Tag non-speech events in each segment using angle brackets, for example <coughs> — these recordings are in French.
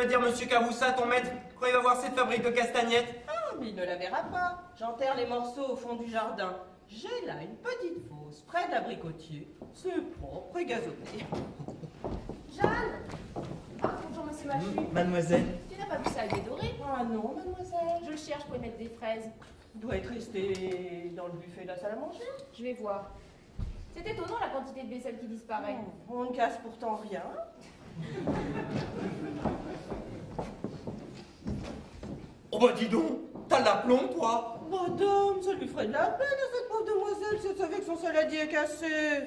Va dire monsieur Cavoussa, ton maître, quand il va voir cette fabrique de castagnettes Ah, mais il ne la verra pas. J'enterre les morceaux au fond du jardin. J'ai là une petite fosse près de l'abricotier. C'est propre et gazonné. <laughs> Jeanne Ah, bonjour, monsieur Machu. Mademoiselle Tu n'as pas vu ça avec doré? Ah non, mademoiselle. Je le cherche pour y mettre des fraises. Il doit être resté dans le buffet de la salle à manger. Je vais voir. C'est étonnant la quantité de vaisselle qui disparaît. On ne casse pourtant rien. <laughs> Oh bah dis donc, t'as de l'aplomb toi Madame, ça lui ferait de la peine à cette pauvre demoiselle si elle savait que son saladier est cassé.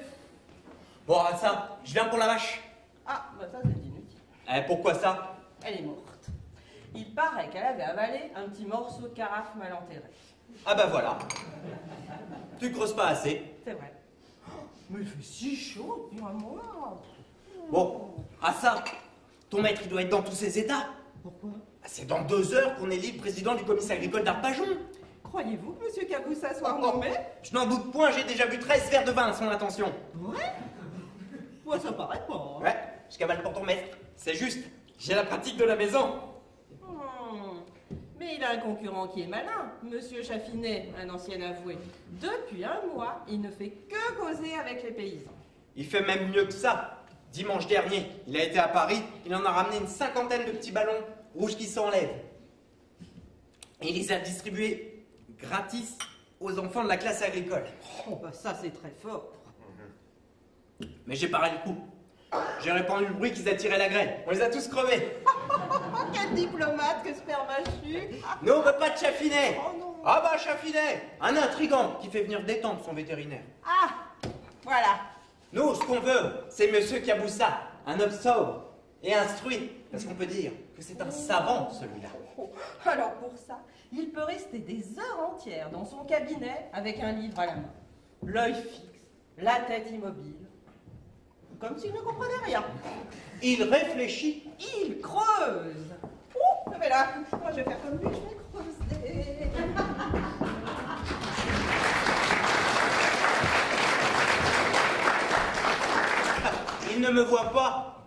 Bon ah, ça, je viens pour la vache. Ah, bah ça c'est inutile. Eh pourquoi ça? Elle est morte. Il paraît qu'elle avait avalé un petit morceau de carafe mal enterré. Ah bah voilà. Tu creuses pas assez. C'est vrai. Mais il fait si chaud, dis moi. Bon, ah ça, ton maître il doit être dans tous ses états. Pourquoi? C'est dans deux heures qu'on élit le président du comité agricole d'Arpajon. Croyez-vous que Monsieur Caboussa soit renommé Je n'en doute point, j'ai déjà bu 13 verres de vin à son attention. Ouais? Moi ça paraît pas. hein. Ouais, je cavale pour ton maître. C'est juste, j'ai la pratique de la maison. Hmm. Mais il a un concurrent qui est malin, Monsieur Chaffinet, un ancien avoué. Depuis un mois, il ne fait que causer avec les paysans. Il fait même mieux que ça. Dimanche dernier, il a été à Paris, il en a ramené une cinquantaine de petits ballons rouges qui s'enlèvent. Et il les a distribués gratis aux enfants de la classe agricole. Oh bah ça c'est très fort. Mais j'ai paré le coup. J'ai répandu le bruit qu'ils attiraient la graine. On les a tous crevés. Oh <laughs> quel diplomate que ce père Machu Nous, on veut pas de Chaffinet. Oh non Ah bah Chaffinet, un intrigant qui fait venir détendre son vétérinaire. Ah Voilà Nous, ce qu'on veut, c'est Monsieur Caboussa, un homme sobre et instruit. Parce qu'on peut dire que c'est un savant, celui-là. Oh, Alors pour ça, il peut rester des heures entières dans son cabinet avec un livre à la main. L'œil fixe, la tête immobile. Comme s'il ne comprenait rien. Il réfléchit. Il creuse Oh, mais là, moi je vais faire comme lui, je vais creuser. Il ne me voit pas.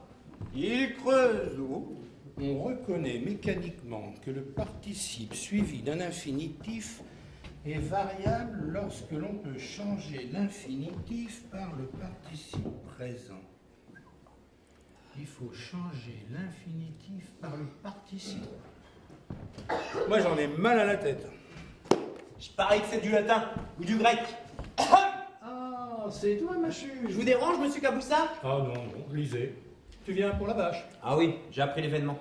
Il creuse. Oh. On reconnaît mécaniquement que le participe suivi d'un infinitif est variable lorsque l'on peut changer l'infinitif par le participe présent. Il faut changer l'infinitif par le participe. Moi j'en ai mal à la tête. Je parie que c'est du latin ou du grec. <coughs> Ah, c'est toi, Machu Je vous dérange, Monsieur Caboussa Ah non, non, lisez. Tu viens pour la vache Ah oui, j'ai appris l'événement.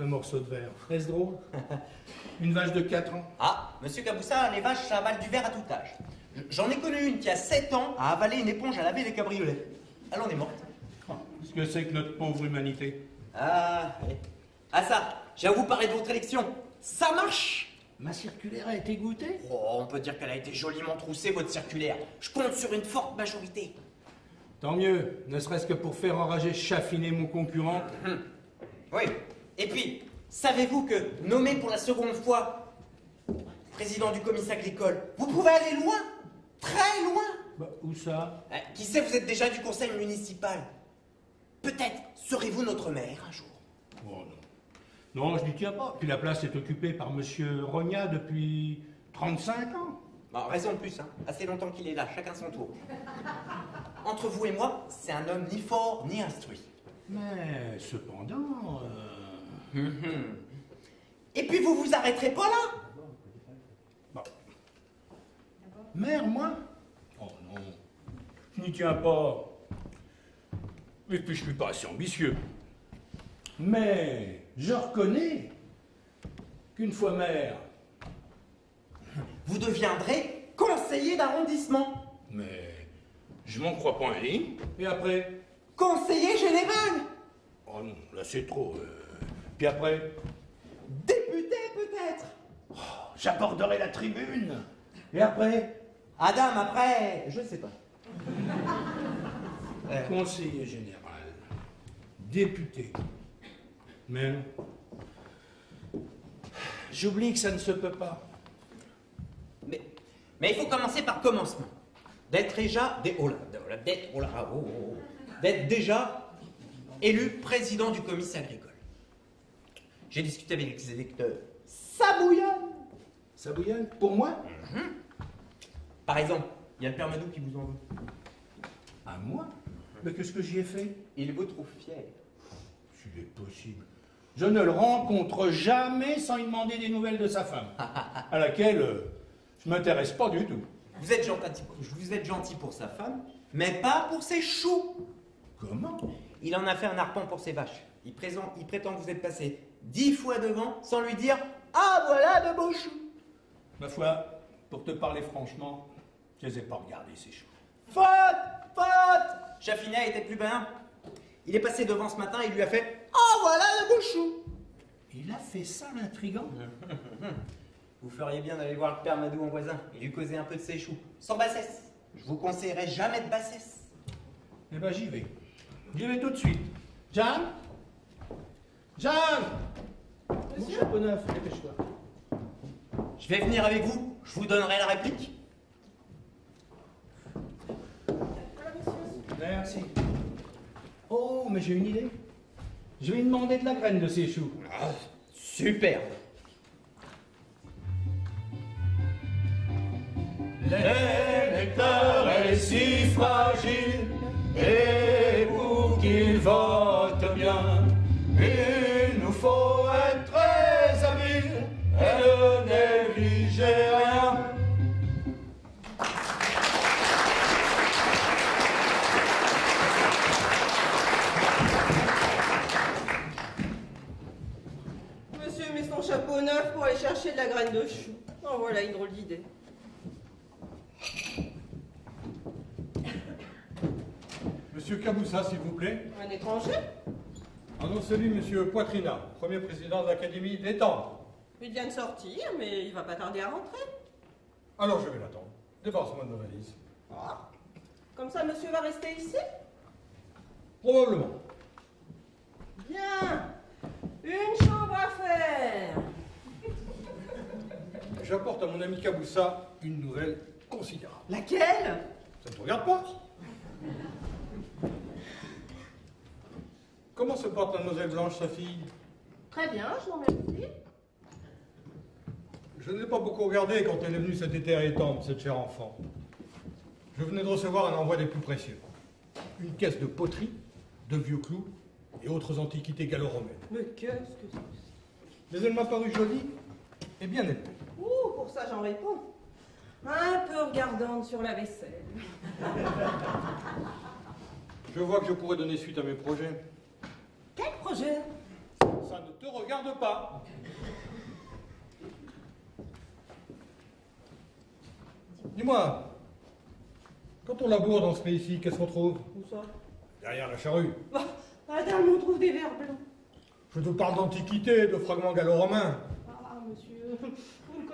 Un morceau de verre. Est-ce drôle? <laughs> Une vache de 4 ans Ah, Monsieur Caboussa, les vaches avalent du verre à tout âge. J'en ai connu une qui a 7 ans a avalé une éponge à laver les cabriolets. Elle en est morte. Ah, Qu'est-ce que c'est que notre pauvre humanité? Ah, oui. Ah ça, j'ai à vous parler de votre élection. Ça marche? Ma circulaire a été goûtée? Oh, on peut dire qu'elle a été joliment troussée, votre circulaire. Je compte sur une forte majorité. Tant mieux, ne serait-ce que pour faire enrager chaffiner mon concurrent. Oui. Et puis, savez-vous que, nommé pour la seconde fois président du comité agricole, vous pouvez aller loin Très loin Bah, où ça? Euh, Qui sait, vous êtes déjà du conseil municipal. Peut-être serez-vous notre maire un jour. Oh non. Non, je n'y tiens pas. Puis la place est occupée par monsieur Rogna depuis 35 ans. Bah, raison de plus, hein. Assez longtemps qu'il est là, chacun son tour. Entre vous et moi, c'est un homme ni fort ni instruit. Mais cependant. euh. Et puis vous vous arrêterez pas là Bon. Mère, moi Oh non. Je n'y tiens pas. Et puis je suis pas assez ambitieux. Mais je reconnais qu'une fois maire, Vous deviendrez conseiller d'arrondissement. mais je m'en crois pas un lit. Et après? Conseiller général Oh non, là c'est trop. euh. Puis après Député peut-être J'aborderai la tribune. Et après Adam après Je sais pas. Conseiller général. Député. Mais non. J'oublie que ça ne se peut pas. Mais, mais il faut commencer par commencement. D'être déjà, oh là, d'être oh là, oh, oh, oh. d'être déjà élu président du comité agricole. J'ai discuté avec les électeurs. Ça bouillonne Ça bouillonne Pour moi? Par exemple, il y a le père Madou qui vous en veut. À moi? Mais qu'est-ce que j'y ai fait? Il vous trouve fier. S'il est possible. Je ne le rencontre jamais sans lui demander des nouvelles de sa femme, <laughs> à laquelle euh, je m'intéresse pas du tout. Vous êtes, gentil, vous êtes gentil pour sa femme, mais pas pour ses choux. Comment? Il en a fait un arpent pour ses vaches. Il, présente- il prétend que vous êtes passé dix fois devant sans lui dire Ah voilà de beaux choux. Ma foi, pour te parler franchement, je les ai pas regardés, ces choses. Faute Faute Chaffinet était plus malin. Il est passé devant ce matin et il lui a fait Ah voilà de beaux choux. Il a fait ça, l'intrigant <laughs> Vous feriez bien d'aller voir le père Madou en voisin et lui causer un peu de ses choux. Sans bassesse. Je vous conseillerais jamais de bassesse. Eh ben, j'y vais. J'y vais tout de suite. Jeanne Jeanne Mon chapeau neuf, dépêche-toi. Je vais venir avec vous. Je vous donnerai la réplique. Merci. Oh, mais j'ai une idée. Je vais lui demander de la graine de ces choux. Ah, superbe. L'électeur est si fragile, et pour qu'il vote bien, de la graine de chou. Oh, voilà une drôle d'idée. Monsieur Caboussa, s'il vous plaît. Un étranger? Annoncez-lui Monsieur Poitrina, premier président de l'Académie des Temples. Il vient de sortir, mais il va pas tarder à rentrer. Alors je vais l'attendre. Débarrasse-moi de ma valise. Ah. Comme ça, monsieur va rester ici? Probablement. Bien. Une chambre à faire. J'apporte à mon ami Caboussa une nouvelle considérable. Laquelle? Ça ne te regarde pas? Comment se porte mademoiselle Blanche, sa fille? Très bien, je vous remercie. Je ne l'ai pas beaucoup regardée quand elle est venue cet été à Étampes, cette chère enfant. Je venais de recevoir un envoi des plus précieux. Une caisse de poterie, de vieux clous et autres antiquités gallo-romaines. Mais qu'est-ce que c'est Mais elle m'a paru jolie et bien élevée. Pour ça, j'en réponds. Un peu regardante sur la vaisselle. <laughs> Je vois que je pourrais donner suite à mes projets. Quel projet? Ça ne te regarde pas. Dis-moi, quand on laboure dans ce pays-ci, qu'est-ce qu'on trouve? Où ça? Derrière la charrue. Bah, Madame, on trouve des verres blancs. Je te parle d'antiquité, de fragments gallo-romains. Ah, monsieur, nous ne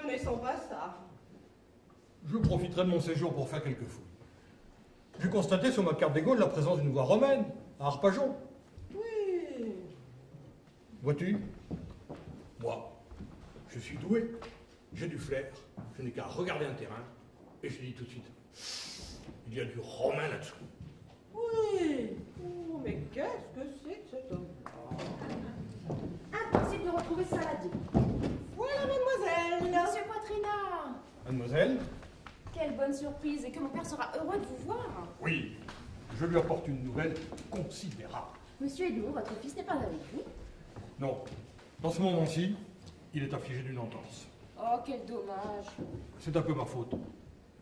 connaissons pas ça. Je profiterai de mon séjour pour faire quelques fouilles. J'ai constaté sur ma carte des Gaules la présence d'une voie romaine, à Arpajon. Oui. Vois-tu? Moi, je suis doué, j'ai du flair, je n'ai qu'à regarder un terrain, et je dis tout de suite, il y a du romain là-dessous. Oui. Oh, mais qu'est-ce que c'est que cet homme Impossible de retrouver Saladier. Mademoiselle. Quelle bonne surprise et que mon père sera heureux de vous voir. Oui, je lui apporte une nouvelle considérable. Monsieur Edmond, votre fils n'est pas avec vous Non, dans ce moment-ci, il est affligé d'une entorse. Oh, quel dommage. C'est un peu ma faute.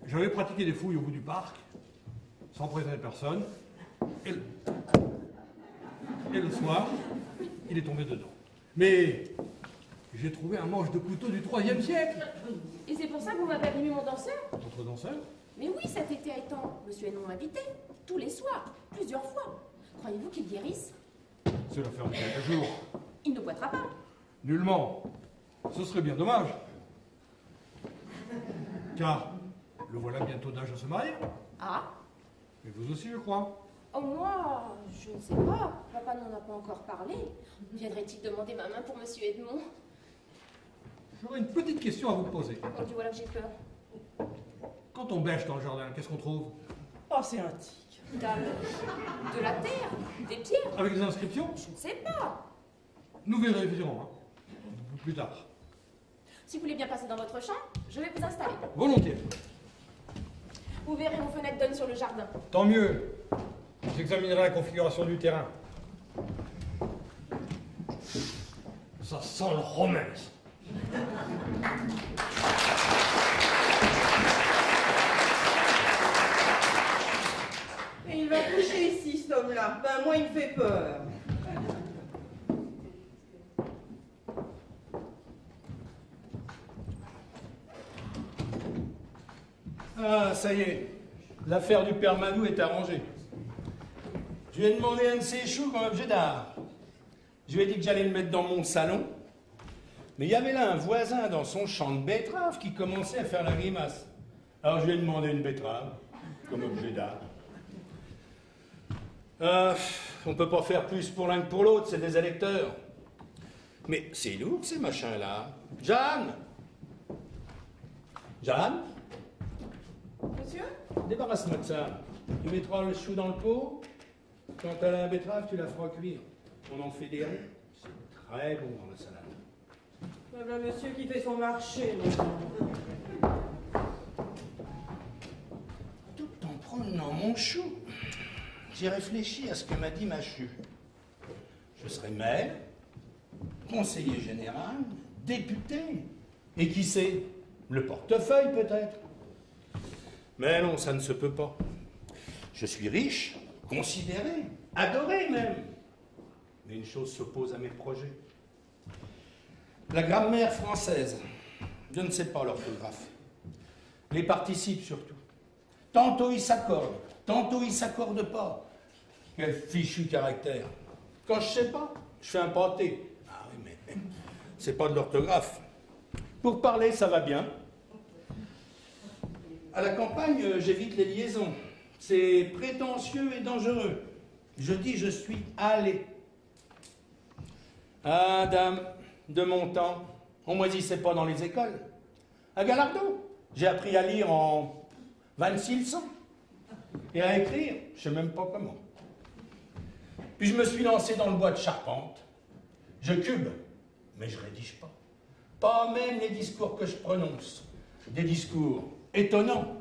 J'avais pratiqué des fouilles au bout du parc, sans prévenir personne, et le... et le soir, il est tombé dedans. Mais j'ai trouvé un manche de couteau du 3 siècle. Et c'est pour ça que vous m'avez allumé mon danseur Notre danseur? Mais oui, cet été à Étang, monsieur Edmond m'invitait. Tous les soirs, plusieurs fois. Croyez-vous qu'il guérisse? C'est l'affaire de quelques jours. Il ne boitera pas. Nullement. Ce serait bien dommage. Car le voilà bientôt d'âge à se marier. Ah Mais vous aussi, je crois. Oh, moi, je ne sais pas. Papa n'en a pas encore parlé. Viendrait-il demander ma main pour Monsieur Edmond? J'aurais une petite question à vous poser. Dieu, voilà que j'ai peur. Quand on bêche dans le jardin, qu'est-ce qu'on trouve? Oh, c'est un tic. Dame, de la terre, des pierres, Avec des inscriptions? Je ne sais pas. Nous vérifierons. Hein. Plus tard. Si vous voulez bien passer dans votre chambre, je vais vous installer. Volontiers. Vous verrez, nos fenêtres donnent sur le jardin. Tant mieux. J'examinerai la configuration du terrain. Ça sent le romain. Et il va coucher ici, cet homme-là. Ben, moi, il me fait peur. Ah, ça y est, l'affaire du père Manou est arrangée. Je lui ai demandé un de ses choux comme objet d'art. Je lui ai dit que j'allais le mettre dans mon salon. Mais il y avait là un voisin dans son champ de betterave qui commençait à faire la grimace. Alors je lui ai demandé une betterave comme objet d'art. Euh, on peut pas faire plus pour l'un que pour l'autre, c'est des électeurs. Mais c'est lourd ces machins-là. Jeanne Jeanne Monsieur? Débarrasse-moi de ça. Tu mettras le chou dans le pot. Quand t'as la betterave, tu la feras cuire. On en fait des ronds. C'est très bon dans la salade. Voilà monsieur qui fait son marché, Tout en prenant mon chou, j'ai réfléchi à ce que m'a dit Machu. Je serai maire, conseiller général, député, et qui sait, le portefeuille peut-être. Mais non, ça ne se peut pas. Je suis riche, considéré, adoré même. Mais une chose s'oppose à mes projets. La grammaire française, je ne sais pas l'orthographe. Les participes surtout. Tantôt ils s'accordent, tantôt ils s'accordent pas. Quel fichu caractère. Quand je sais pas, je fais un pâté. Ah oui, mais c'est pas de l'orthographe. Pour parler, ça va bien. À la campagne, euh, j'évite les liaisons. C'est prétentieux et dangereux. Je dis je suis allé. Ah, dame, de mon temps, on moisissait pas dans les écoles. À Galardo, j'ai appris à lire en 26 leçons. Et à écrire, je sais même pas comment. Puis je me suis lancé dans le bois de charpente. Je cube, mais je rédige pas. Pas même les discours que je prononce. Des discours étonnants.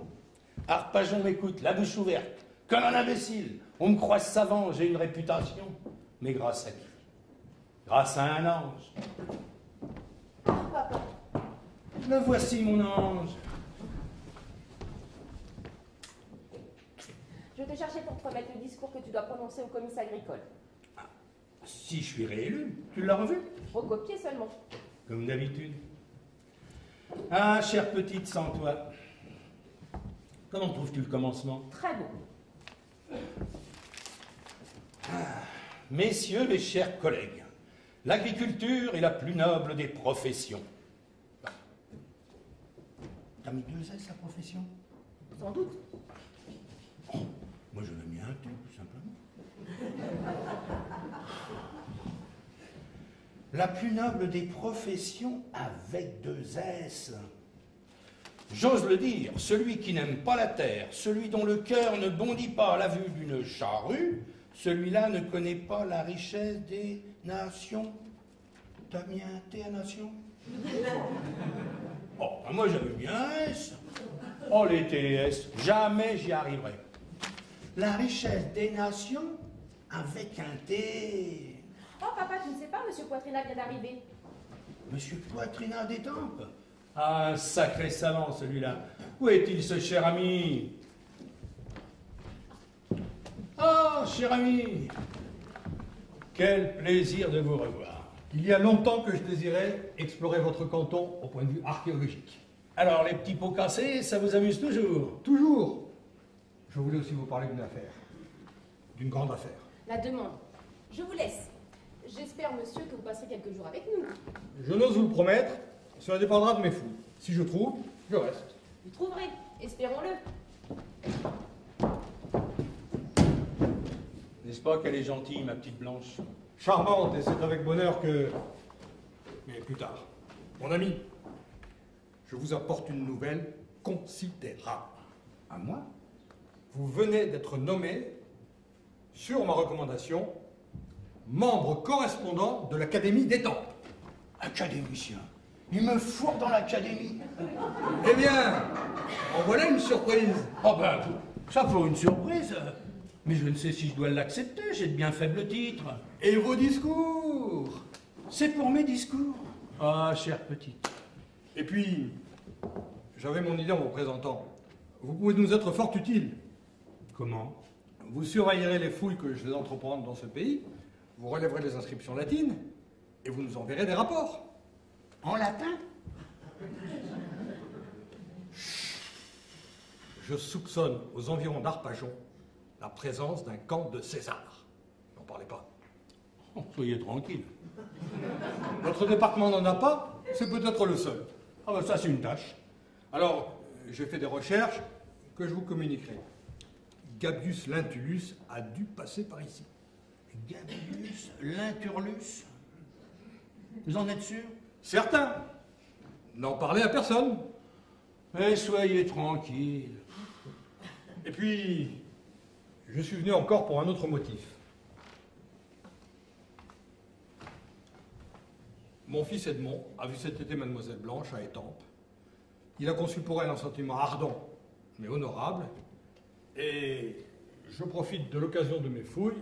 Arpajon m'écoute, la bouche ouverte, comme un imbécile. On me croit savant, j'ai une réputation. Mais grâce à qui? Grâce à un ange. Papa, Le voici, mon ange. je te cherchais pour te remettre le discours que tu dois prononcer au comice agricole. Si je suis réélu, tu l'as revu? Recopier seulement. Comme d'habitude. Ah, chère petite sans toi. Comment trouves-tu le commencement? Très beau. Messieurs mes chers collègues, l'agriculture est la plus noble des professions. T'as mis deux S la profession? Sans doute. Oh, Moi je l'ai mis un T, tout simplement. La plus noble des professions avec deux S. J'ose le dire, celui qui n'aime pas la terre, celui dont le cœur ne bondit pas à la vue d'une charrue, celui-là ne connaît pas la richesse des nations. T'as mis un T à nation? Oh, bah moi j'avais mis un S. Oh, les TS, jamais j'y arriverai. La richesse des nations avec un T. Oh, papa, tu ne sais pas, Monsieur Poitrina vient d'arriver. Monsieur Poitrina d'Étampes Ah, un sacré savant celui-là. Où est-il ce cher ami? Ah, cher ami Quel plaisir de vous revoir. Il y a longtemps que je désirais explorer votre canton au point de vue archéologique. Alors, les petits pots cassés, ça vous amuse toujours? Toujours Je voulais aussi vous parler d'une affaire. D'une grande affaire. La demande. Je vous laisse. J'espère, monsieur, que vous passerez quelques jours avec nous. Je n'ose vous le promettre, cela dépendra de mes fous. Si je trouve, je reste. Vous trouverez, espérons-le. N'est-ce pas qu'elle est gentille, ma petite Blanche Charmante, et c'est avec bonheur que... Mais plus tard. Mon ami, je vous apporte une nouvelle considérable. À moi? Vous venez d'être nommé, sur ma recommandation, membre correspondant de l'Académie des Temples. Académicien. Il me fourre dans l'académie. Eh bien, en voilà une surprise. Oh ben, ça pour une surprise. Mais je ne sais si je dois l'accepter, j'ai de bien faibles titres. Et vos discours? C'est pour mes discours. Ah, chère petite. Et puis, j'avais mon idée en vous présentant. Vous pouvez nous être fort utile. Comment? Vous surveillerez les fouilles que je vais entreprendre dans ce pays, vous relèverez les inscriptions latines, et vous nous enverrez des rapports. En latin? Je soupçonne aux environs d'Arpajon la présence d'un camp de César. N'en parlez pas. Oh, Soyez tranquille. Notre département n'en a pas, c'est peut-être le seul. Ah ben ça c'est une tâche. Alors, j'ai fait des recherches que je vous communiquerai. Gabius Lentulus a dû passer par ici. Gabius, Linturlus? Vous en êtes sûr? Certains N'en parlez à personne. Eh, soyez tranquille. Et puis, je suis venu encore pour un autre motif. Mon fils Edmond a vu cet été Mademoiselle Blanche à Étampes. Il a conçu pour elle un sentiment ardent, mais honorable. Et je profite de l'occasion de mes fouilles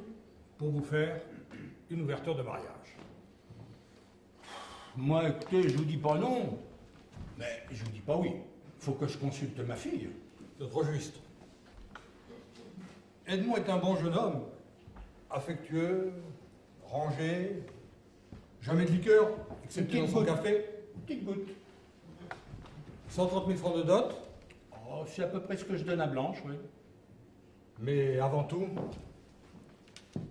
pour vous faire une ouverture de mariage. Moi, écoutez, je vous dis pas non. Mais je vous dis pas oui. Faut que je consulte ma fille. C'est trop juste. Edmond est un bon jeune homme, affectueux, rangé, jamais de liqueur, excepté dans son goutte. café. Petite goutte. 130 000 francs de dot, Oh, c'est à peu près ce que je donne à Blanche, oui. mais avant tout, il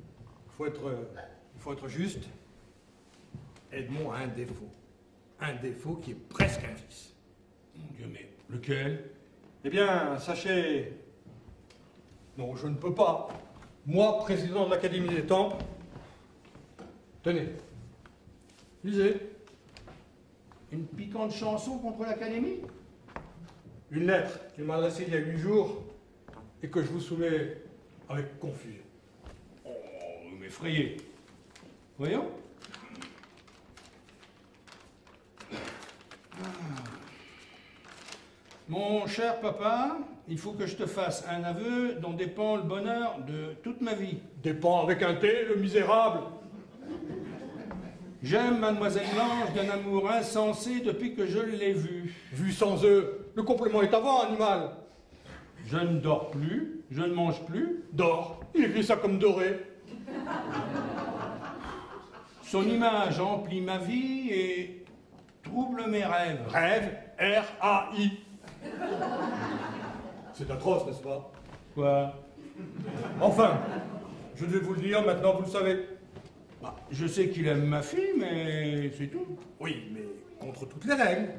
faut être, il faut être juste. Edmond a un défaut. Un défaut qui est presque un vice. Mon Dieu, mais lequel? Eh bien, sachez. Non, je ne peux pas. Moi, président de l'Académie des Temples. Tenez. Lisez. Une piquante chanson contre l'Académie? Une lettre qu'il m'a adressée il y a huit jours et que je vous soumets avec confusion. Oh, vous m'effrayez. Voyons. Mon cher papa, il faut que je te fasse un aveu dont dépend le bonheur de toute ma vie. Dépend avec un T, le misérable. J'aime Mademoiselle Blanche d'un amour insensé depuis que je l'ai vue. Vu sans eux, le complément est avant, animal. Je ne dors plus, je ne mange plus. Dors. Il écrit ça comme doré. Son image emplit ma vie et trouble mes rêves. Rêve, R-A-I. C'est atroce, n'est-ce pas? Quoi? Enfin, je vais vous le dire, maintenant vous le savez. Bah, Je sais qu'il aime ma fille, mais c'est tout. Oui, mais contre toutes les règles.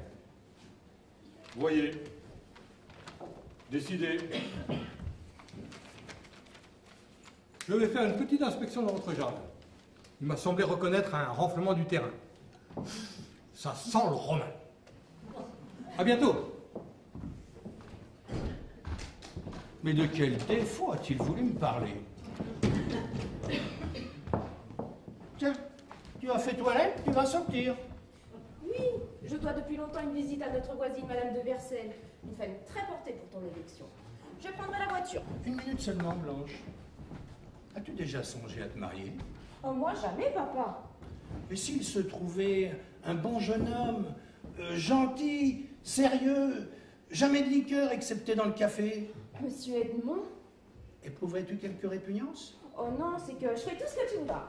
Voyez. Décidez. Je vais faire une petite inspection dans votre jardin. Il m'a semblé reconnaître un renflement du terrain. Ça sent le romain. À bientôt. Mais de quel défaut a-t-il voulu me parler Tiens, tu as fait toilette, tu vas sortir. Oui, je dois depuis longtemps une visite à notre voisine, Madame de Vercel. Une femme très portée pour ton élection. Je prendrai la voiture. Une minute seulement, Blanche. As-tu déjà songé à te marier? Oh, moi, jamais, papa. Et s'il se trouvait un bon jeune homme, euh, gentil, sérieux, jamais de liqueur excepté dans le café? Monsieur Edmond Éprouverais-tu quelque répugnance Oh non, c'est que je fais tout ce que tu me vas.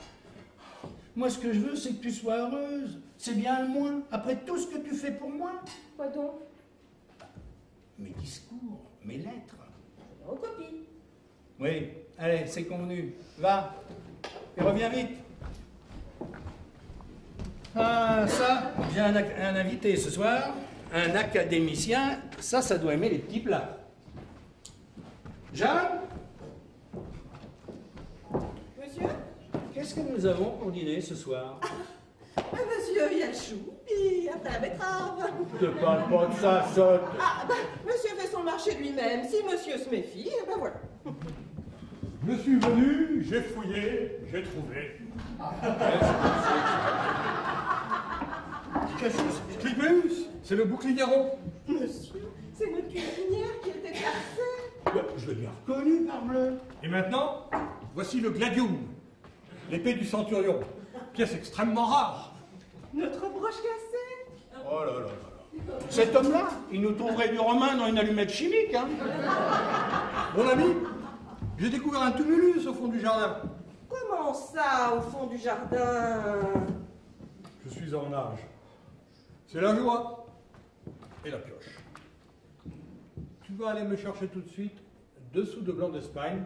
Moi, ce que je veux, c'est que tu sois heureuse. C'est bien le moins, après tout ce que tu fais pour moi. Quoi donc? Mes discours, mes lettres. Les recopie. Oui, allez, c'est convenu. Va. Et reviens vite. Ah, ça, j'ai un invité ce soir, un académicien. Ça, ça doit aimer les petits plats. Jeanne Monsieur Qu'est-ce que nous avons pour dîner ce soir? Ah, monsieur, il y a le chou, puis après la betterave. Ne parle pas de ça, sotte. Ah, bah, monsieur fait son marché lui-même. Si monsieur se méfie, eh ben voilà. Je suis venu, j'ai fouillé, j'ai trouvé. Qu'est-ce que c'est le bouclier rond. Monsieur, c'est notre cuisinière qui est éclaircie. Ben, Je l'ai bien reconnu, parbleu. Et maintenant, voici le gladium, l'épée du centurion, pièce extrêmement rare. Notre broche cassée. Oh là là là là. Cet homme-là, il nous trouverait du romain dans une allumette chimique, hein Mon ami, j'ai découvert un tumulus au fond du jardin. Comment ça, au fond du jardin? Je suis en âge. C'est la joie et la pioche. Tu vas aller me chercher tout de suite deux sous de blanc d'Espagne.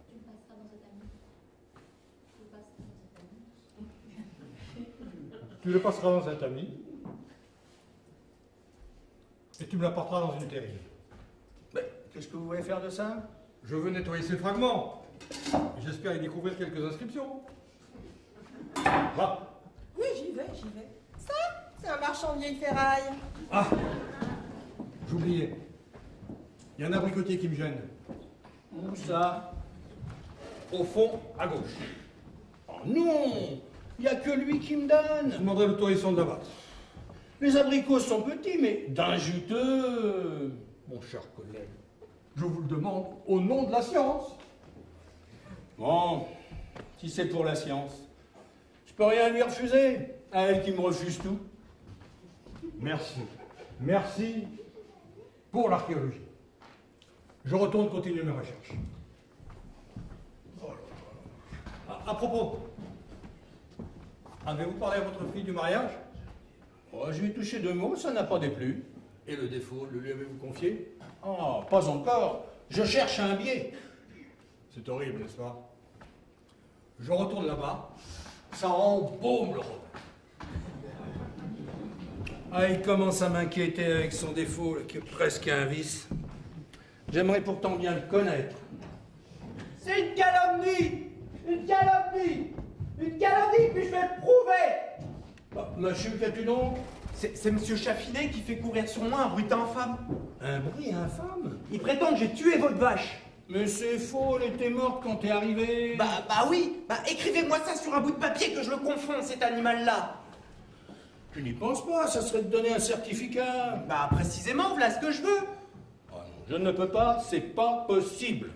Tu le passeras dans cet ami. Tu le passeras dans cet ami. Tu le passeras dans un tamis. Et tu me l'apporteras dans une terrine. Ben, Qu'est-ce que vous voulez faire de ça? Je veux nettoyer ces fragments. J'espère y découvrir quelques inscriptions. Va. Oui, j'y vais, j'y vais. Ça, c'est un marchand de vieilles ferrailles. Ah J'oubliais. Il y a un abricotier qui me gêne. Où ça? Au fond, à gauche. Oh non Il n'y a que lui qui me Je donne demanderai l'autorisation de l'abattre. Les abricots sont petits, mais d'un juteux Mon cher collègue, je vous le demande au nom de la science. Bon, si c'est pour la science, je peux rien lui refuser, à elle qui me refuse tout. Merci. Merci pour l'archéologie. Je retourne continuer mes recherches. À, à propos, avez-vous parlé à votre fille du mariage? Oh, je lui ai touché deux mots, ça n'a pas déplu. Et le défaut, le lui avez-vous confié? Oh, pas encore. Je cherche un biais. C'est horrible, n'est-ce pas? Je retourne là-bas, ça embaume le roman. Ah, il commence à m'inquiéter avec son défaut, là, qui est presque un vice. J'aimerais pourtant bien le connaître. C'est une calomnie Une calomnie Une calomnie, puis je vais le prouver Bah, monsieur, qu'as-tu donc? C'est c'est Monsieur Chaffinet qui fait courir sur moi un bruit infâme. Un bruit infâme? Il prétend que j'ai tué votre vache. Mais c'est faux, elle était morte quand t'es arrivé. Bah, bah oui Bah écrivez-moi ça sur un bout de papier que je le confonds, cet animal-là Tu n'y penses pas, ça serait de donner un certificat. Bah précisément, voilà ce que je veux Ah non, je ne peux pas, c'est pas possible.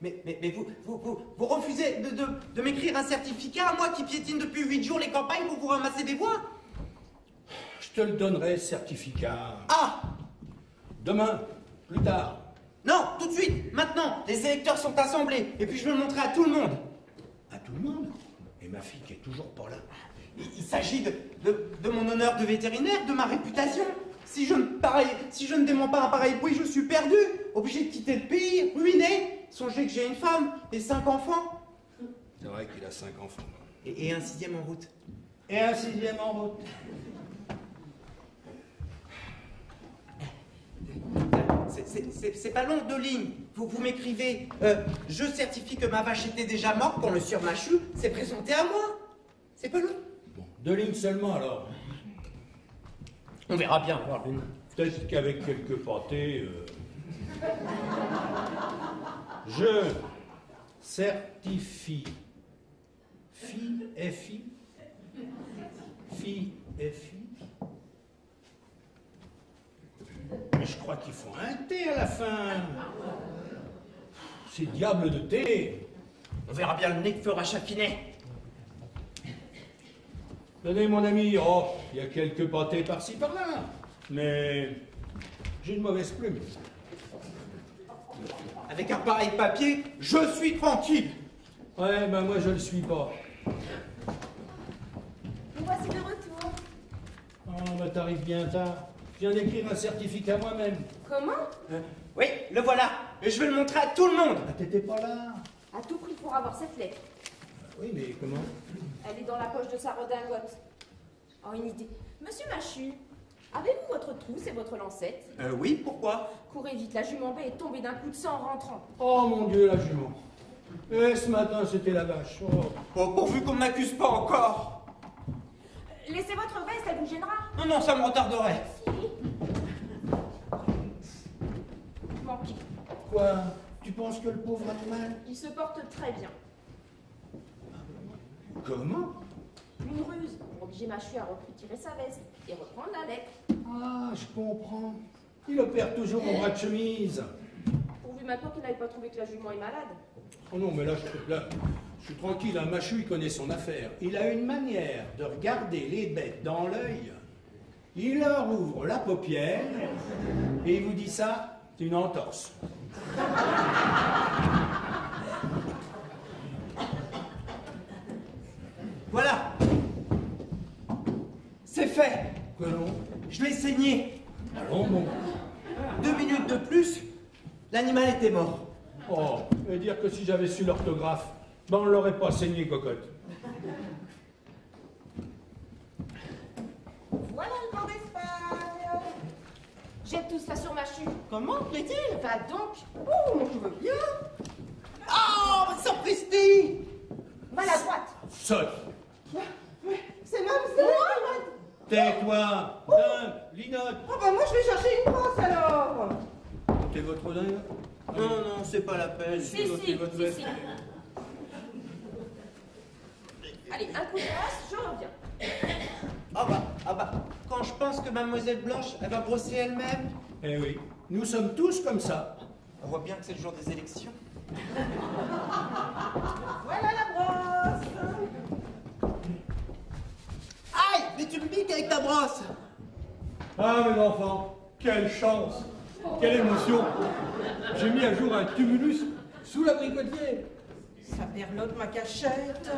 Mais, mais, mais vous, vous, vous, vous refusez de, de, de m'écrire un certificat, moi qui piétine depuis huit jours les campagnes pour vous ramasser des voix? Je te le donnerai, certificat. Ah Demain, plus tard. Non, tout de suite, maintenant Les électeurs sont assemblés, et puis je veux le montrer à tout le monde À tout le monde? Et ma fille qui est toujours pas là. Il, s'agit de, de, de mon honneur de vétérinaire, de ma réputation si je, ne pareil, si je ne dément pas un pareil bruit, je suis perdu, obligé de quitter le pays, ruiné. Songez que j'ai une femme et cinq enfants. C'est vrai qu'il a cinq enfants. Et, et un sixième en route. Et un sixième en route. C'est- pas long, deux lignes. Vous, vous m'écrivez euh, Je certifie que ma vache était déjà morte quand le sieur Machu s'est présenté à moi. C'est pas long. Deux lignes seulement alors. On verra bien. Peut-être qu'avec quelques pâtés. euh, Je certifie. Fille FI. Fille FI. Mais je crois qu'il faut un T à la fin. C'est diable de T. On verra bien le nez que fera Chaffinet. Tenez, mon ami, oh, il y a quelques pâtés par-ci par-là. Mais j'ai une mauvaise plume. Avec un pareil papier, je suis tranquille. Ouais, ben moi je le suis pas. Nous voici de retour. Oh, bah t'arrives bien tard. Je viens d'écrire un certificat moi-même. Comment? Oui, le voilà. Et je vais le montrer à tout le monde. Ah, t'étais pas là? À tout prix pour avoir cette lettre. Comment Elle est dans la poche de sa redingote. Oh, une idée. Monsieur Machu, Avez-vous votre trousse et votre lancette? Euh, oui, pourquoi? Courez vite, la jument baie est tombée d'un coup de sang en rentrant. Oh mon Dieu, la jument. Et ce matin, c'était la vache. Oh. Oh, pourvu qu'on ne m'accuse pas encore. Laissez votre veste, elle vous gênera. Non, non, ça me retarderait. Si. Manque. Quoi? Tu penses que le pauvre animal? Il se porte très bien. Comment Une ruse pour obliger Machu à retirer sa veste et reprendre la lettre. Ah, je comprends. Il opère toujours au bras de chemise. Pourvu maintenant qu'il n'aille pas trouver que la jument est malade. Oh non, mais là, je, là, je suis tranquille. Un machu, il connaît son affaire. Il a une manière de regarder les bêtes dans l'œil. Il leur ouvre la paupière et il vous dit ça, c'est une entorse. Voilà. C'est fait. Que non Je l'ai saigné. Allons, bon. Deux minutes de plus, l'animal était mort. Oh, et dire que si j'avais su l'orthographe, ben on l'aurait pas saigné, cocotte. Voilà le camp d'Espagne. Jette tout ça sur Machu. Comment plaît-il? Va donc. Oh, je veux bien. Oh, sapristi Maladroite. Saute C'est Mamselle Tais-toi Dingue Linotte Oh bah moi je vais chercher une brosse alors T'es votre dingue Non, non, c'est pas la peine. Si, votre si. Allez, un coup de brosse, je reviens. Ah bah, ah bah, quand je pense que Mademoiselle Blanche, elle va brosser elle-même, Eh oui, nous sommes tous comme ça. on voit bien que c'est le jour des élections. Voilà la brosse Aïe, mais tu me piques avec ta brosse Ah, mes enfants, quelle chance Quelle émotion J'ai mis à jour un tumulus sous l'abricotier. Ça perlote ma cachette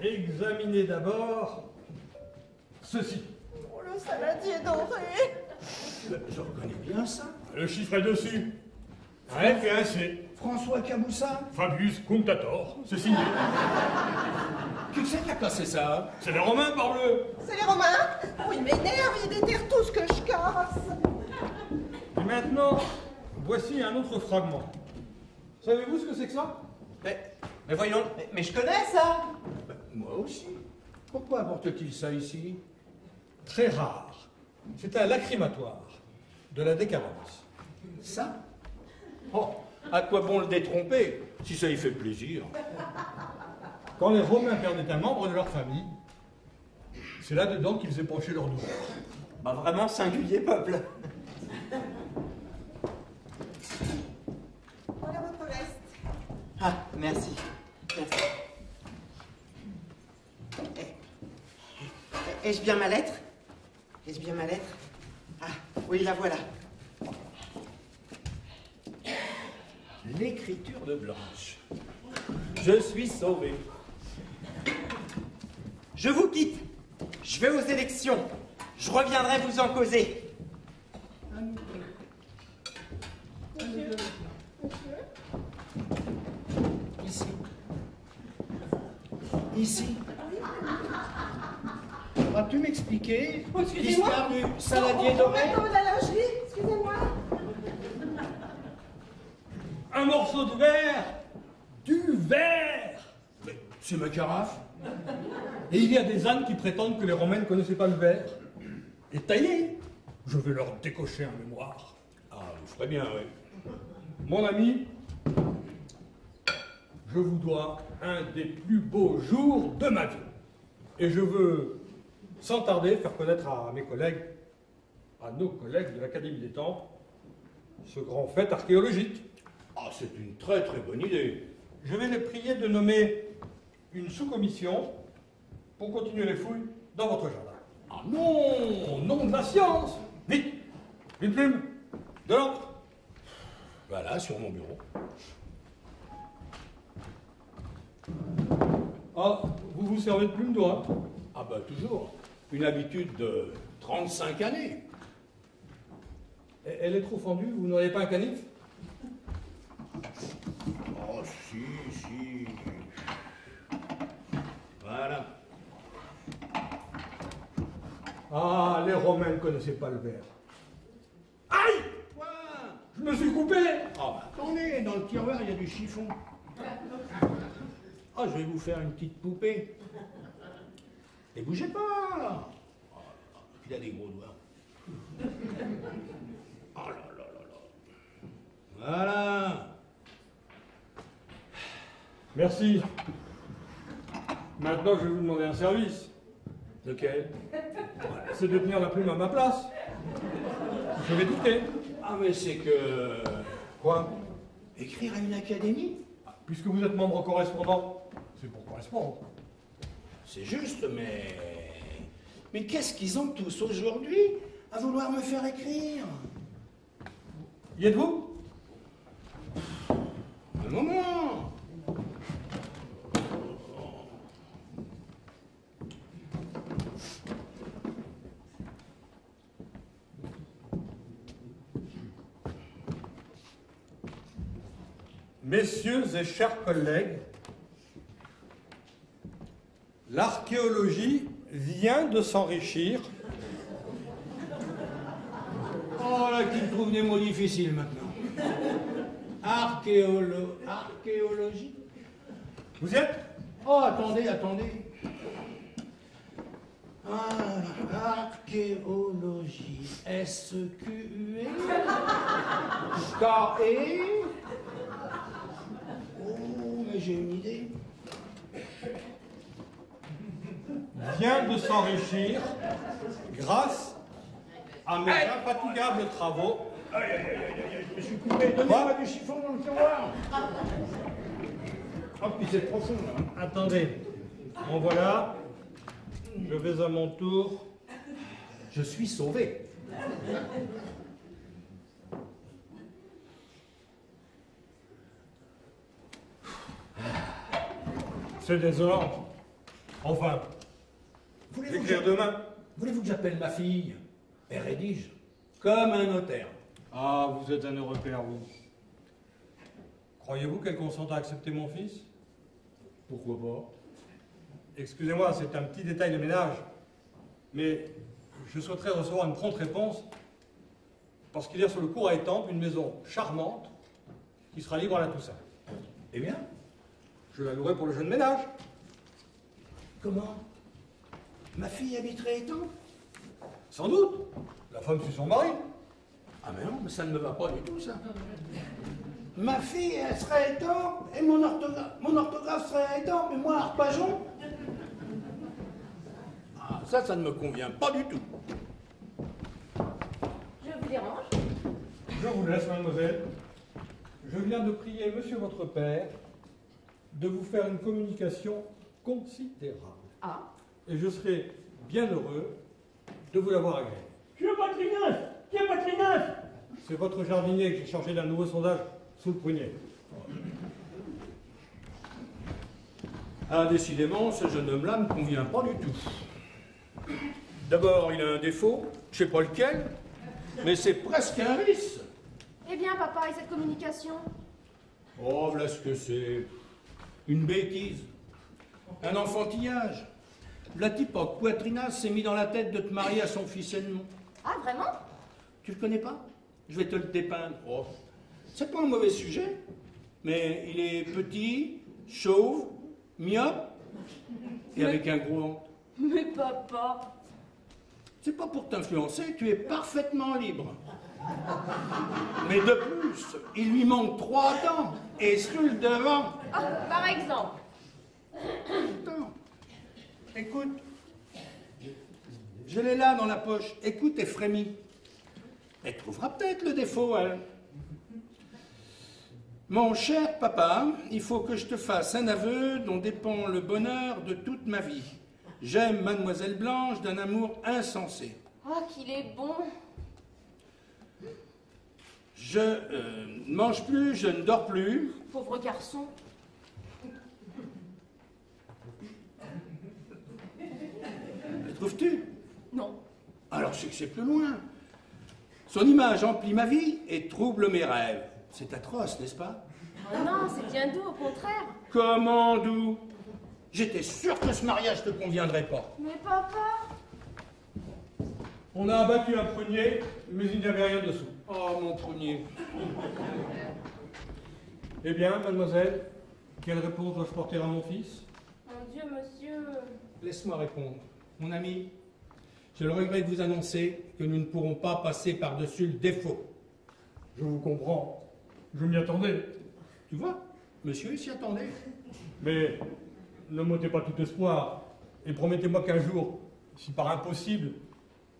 Examinez d'abord ceci. Oh le saladier doré Je reconnais bien ça. Le chiffre est dessus. Un F et un C. François Caboussin Fabius Cunctator. C'est signé. Qui c'est qui a cassé ça C'est les Romains, parbleu C'est les Romains Oh ils m'énervent, ils déterrent tout ce que je casse Et maintenant, voici un autre fragment. Savez-vous ce que c'est que ça? Mais, mais voyons, mais, mais je connais ça Ben, Moi aussi. Pourquoi apporte-t-il ça ici? Très rare. C'est un lacrymatoire de la décadence. Ça? Oh, à quoi bon le détromper si ça y fait plaisir Quand les Romains perdaient un membre de leur famille, c'est là-dedans qu'ils épanchaient leur douleur. Bah vraiment singulier peuple. Voilà votre. Ah, merci. Merci. Eh, eh, Ai-je bien ma lettre Ai-je bien ma lettre Ah, oui, la voilà. L'écriture de Blanche. Je suis sauvé. Je vous quitte. Je vais aux élections. Je reviendrai vous en causer. Ici. Ici. Vas-tu m'expliquer Oh, excusez-moi. l'histoire du saladier doré excusez-moi Un morceau de verre Du verre Mais C'est ma carafe Et il y a des ânes qui prétendent que les Romains ne connaissaient pas le verre. Et taillé Je vais leur décocher en mémoire. Ah, vous ferez bien, oui. Mon ami, je vous dois un des plus beaux jours de ma vie. Et je veux, sans tarder, faire connaître à mes collègues, à nos collègues de l'Académie des Temps, ce grand fait archéologique. Ah, c'est une très très bonne idée. Je vais les prier de nommer une sous-commission pour continuer les fouilles dans votre jardin. Ah non Au nom de la science Vite Une plume De l'encre Voilà, sur mon bureau. Ah, vous vous servez de plume d'oie Ah bah toujours. Une habitude de 35 années. Elle elle est trop fendue, vous n'auriez pas un canif? Oh si, si. Voilà. Ah, les Romains ne connaissaient pas le verre. Aïe Quoi Je me suis coupé Ah bah attendez, dans le tiroir, il y a du chiffon. Ah, je vais vous faire une petite poupée. Et bougez pas Oh, Il a des gros doigts. Oh là là là là. Voilà. Merci. Maintenant, je vais vous demander un service. Lequel? C'est de tenir la plume à ma place. Je vais dicter. Ah mais c'est que... Quoi? Écrire à une académie? Puisque vous êtes membre correspondant, c'est pour correspondre. C'est juste, mais... Mais qu'est-ce qu'ils ont tous aujourd'hui à vouloir me faire écrire? Y êtes-vous Un moment Messieurs et chers collègues, l'archéologie vient de s'enrichir. Oh là, qui me trouve des mots difficiles maintenant. Archéolo... Archéologie Vous y êtes? Oh, attendez, attendez. Ah, archéologie. S-Q-U-E K-E Oh, mais j'ai une idée. Vient de s'enrichir grâce à mes infatigables travaux. Je me suis coupé. Donnez-moi du chiffon dans le tiroir. Oh, puis c'est profond, là. Attendez, en voilà. Je vais à mon tour. Je suis sauvé. C'est ordres. Enfin, Voulez-vous que, demain. voulez-vous que j'appelle ma fille Elle rédige comme un notaire. Ah, vous êtes un Européen, vous. Croyez-vous qu'elle consente à accepter mon fils? Pourquoi pas? Excusez-moi, c'est un petit détail de ménage, mais je souhaiterais recevoir une prompte réponse parce qu'il y a sur le cours à Étampes une maison charmante qui sera libre à la Toussaint. Eh bien, Je la louerai pour le jeune ménage. comment? Ma fille habiterait étant Sans doute. La femme suit son mari. Ah mais non, mais ça ne me va pas du tout, ça. Ma fille, elle serait étant, et mon orthographe, mon orthographe serait étant, mais moi, arpajon Ah, ça, ça ne me convient pas du tout. Je vous dérange? Je vous laisse, mademoiselle. Je viens de prier monsieur votre père de vous faire une communication considérable. Ah, Et je serai bien heureux de vous l'avoir agréé. Qui est Patrinas Qui est Patrinas C'est votre jardinier que j'ai chargé d'un nouveau sondage sous le poignet. Ah, décidément, ce jeune homme-là ne me convient pas du tout. D'abord, il a un défaut, je sais pas lequel, mais c'est presque un vice. eh bien, papa, et cette communication? Oh, voilà ce que c'est. Une bêtise. Un enfantillage. La type en poitrinasse s'est mis dans la tête de te marier à son fils Edmond. Ah, vraiment? Tu le connais pas? Je vais te le dépeindre. Oh. C'est pas un mauvais sujet, mais il est petit, chauve, myope et avec un gros ventre. Mais papa C'est pas pour t'influencer, tu es parfaitement libre. Mais de plus, il lui manque trois dents et sur le devant. Ah, par exemple Attends. Écoute. Je l'ai là dans la poche. Écoute et frémis. Elle trouvera peut-être le défaut, elle. Mon cher papa, il faut que je te fasse un aveu dont dépend le bonheur de toute ma vie. J'aime Mademoiselle Blanche d'un amour insensé. Ah, qu'il est bon Je euh, ne mange plus, je ne dors plus. Pauvre garçon Le trouves-tu? Non. Alors c'est que c'est plus loin. Son image emplit ma vie et trouble mes rêves. C'est atroce, n'est-ce pas? Ah non, c'est bien doux, au contraire Comment doux? J'étais sûr que ce mariage te conviendrait pas. Mais papa On a abattu un prunier, mais il n'y avait rien dessous. Oh, mon prunier. Eh bien, mademoiselle, quelle réponse dois-je porter à mon fils? Mon Dieu, monsieur. Laisse-moi répondre. Mon ami, j'ai le regret de vous annoncer que nous ne pourrons pas passer par-dessus le défaut. Je vous comprends. Je m'y attendais. Tu vois, monsieur s'y attendait. Mais ne m'ôtez pas tout espoir. Et promettez-moi qu'un jour, si par impossible,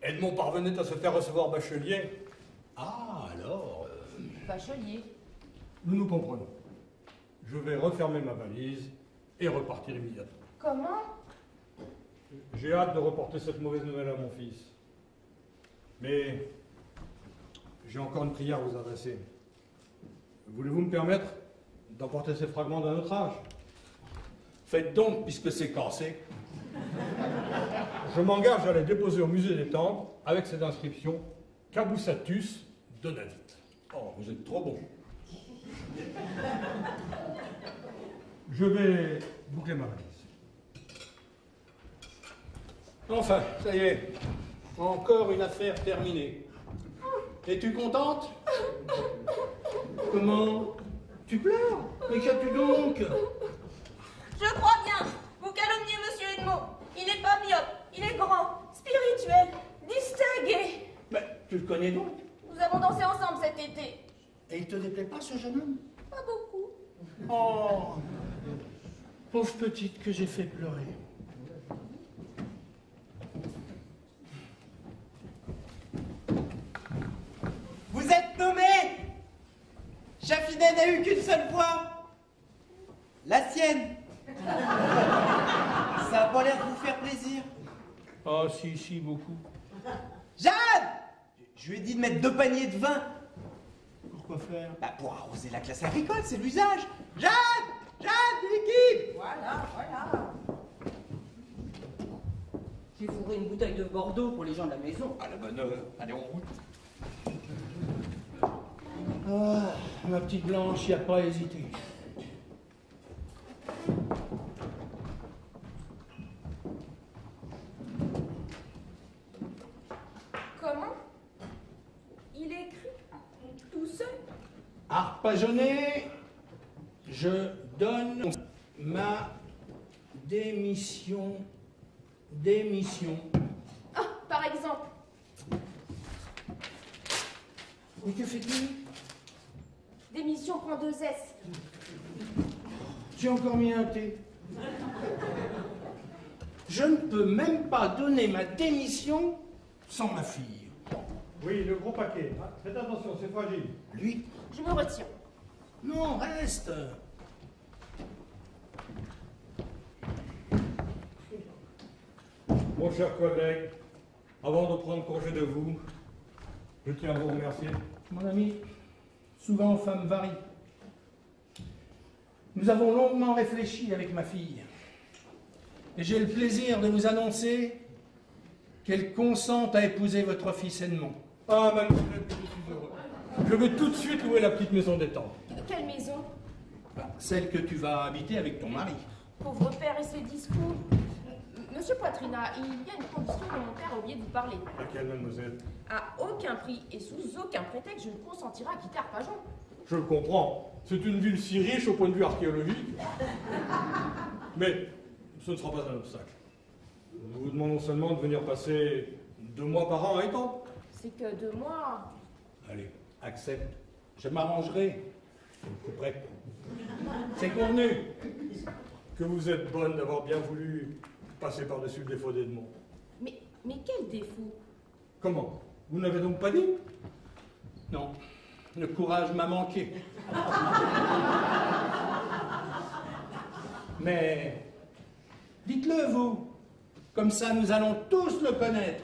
Edmond parvenait à se faire recevoir bachelier, Ah, alors. euh, Bachelier. nous nous comprenons. Je vais refermer ma valise et repartir immédiatement. Comment? J'ai hâte de reporter cette mauvaise nouvelle à mon fils. Mais j'ai encore une prière à vous adresser. Voulez-vous me permettre d'emporter ces fragments d'un autre âge? Faites donc, puisque c'est cassé. Je m'engage à les déposer au musée des temples avec cette inscription Cabussatus Donadit. Oh, vous êtes trop bon. <laughs> Je vais boucler ma valise. Enfin, ça y est. Encore une affaire terminée. Es-tu contente? Comment? Tu pleures? Mais qu'as-tu donc? Je crois bien. Vous calomniez monsieur Edmond. Il n'est pas myope. Il est grand, spirituel, distingué. Mais tu le connais donc? Avons dansé ensemble cet été. Et il te déplaît pas ce jeune homme? Pas beaucoup. Oh Pauvre petite que j'ai fait pleurer. Vous êtes nommé Chaffinette n'a eu qu'une seule fois La sienne Ça a pas l'air de vous faire plaisir. Ah si, si, beaucoup. Jeanne Je lui ai dit de mettre deux paniers de vin. Pourquoi faire Bah pour arroser la classe agricole, c'est l'usage. Jeanne Jeanne, du liquide Voilà, voilà. J'ai fourré une bouteille de Bordeaux pour les gens de la maison. À la bonne heure. Allez, on route. Ah, ma petite Blanche, y a pas hésité. Comment Il écrit tout seul Arpajonné, je donne ma démission. Démission. Ah, par exemple. Mais que fais-tu? Démission prend deux S. J'ai encore mis un T. Je ne peux même pas donner ma démission sans ma fille. Oui, le gros paquet. hein. Faites attention, c'est fragile. Lui Je me retiens. Non, reste. Mon cher collègue, avant de prendre congé de vous, je tiens à vous remercier. Mon ami, souvent femmes varient. Nous avons longuement réfléchi avec ma fille. Et j'ai le plaisir de vous annoncer qu'elle consent à épouser votre fils Edmond. Ah, mademoiselle, que je suis heureux. Je vais tout de suite louer la petite maison des temples. Quelle maison? Bah, Celle que tu vas habiter avec ton mari. Pauvre père et ses discours. Monsieur Poitrina, il y a une condition dont mon père a oublié de vous parler. Laquelle, mademoiselle? À aucun prix et sous aucun prétexte, je ne consentirai à quitter Arpajon. Je le comprends. C'est une ville si riche au point de vue archéologique. <laughs> Mais ce ne sera pas un obstacle. Nous vous demandons seulement de venir passer deux mois par an à Étampes. C'est que de moi. Allez, accepte. Je m'arrangerai. Je me couperai. C'est convenu. Que vous êtes bonne d'avoir bien voulu passer par-dessus le défaut d'Edmond. Mais, mais quel défaut? Comment? Vous n'avez donc pas dit? Non, le courage m'a manqué. Mais dites-le, vous. Comme ça, nous allons tous le connaître.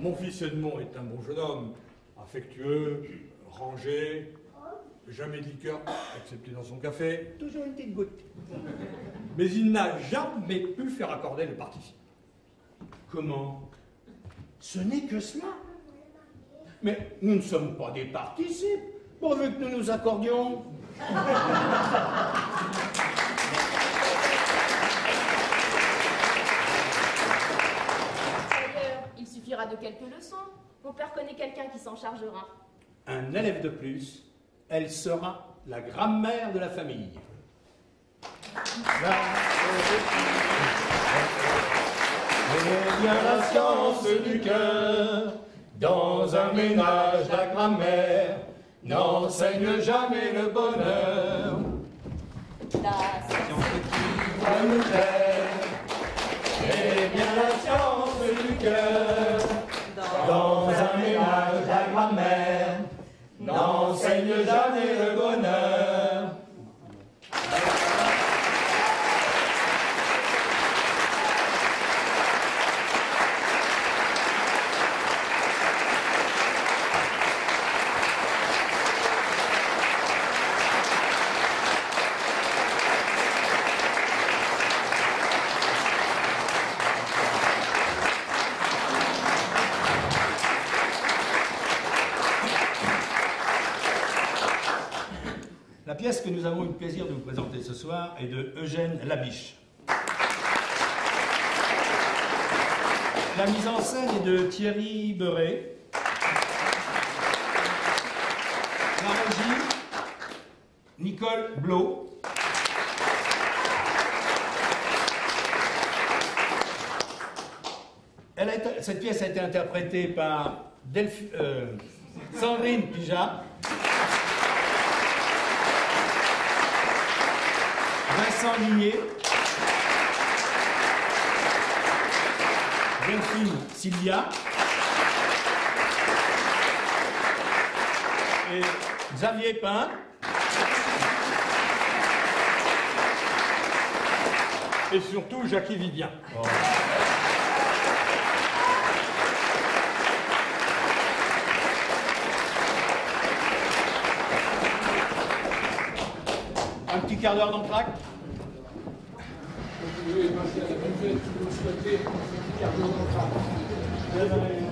Mon fils Edmond est un bon jeune homme, affectueux, rangé, jamais de liqueur, excepté dans son café, Toujours une petite goutte. mais il n'a jamais pu faire accorder les participes. Comment? Ce n'est que cela. Mais nous ne sommes pas des participes, pourvu que nous nous accordions. <laughs> De quelques leçons. Mon père connaît quelqu'un qui s'en chargera. Un élève de plus, elle sera la grammaire de la famille. Eh bien la science du cœur, dans un ménage la grammaire, n'enseigne jamais le bonheur. La science qui va nous taire, eh bien la science du cœur, dans un ménage la grammaire, n'enseigne jamais le bonheur. La pièce que nous avons eu le plaisir de vous présenter ce soir est de Eugène Labiche. La mise en scène est de Thierry Beuret. La régie, Nicole Blo. Elle a été- cette pièce a été interprétée par Delphi- euh, Sandrine Pijat. Vincent Ligné, Delphine Sylvia et Xavier Pain. Et surtout Jackie Vivien. Un petit quart d'heure d'entracte. Vous pouvez passer à la buvette si vous le souhaitez, un petit quart d'heure d'entracte.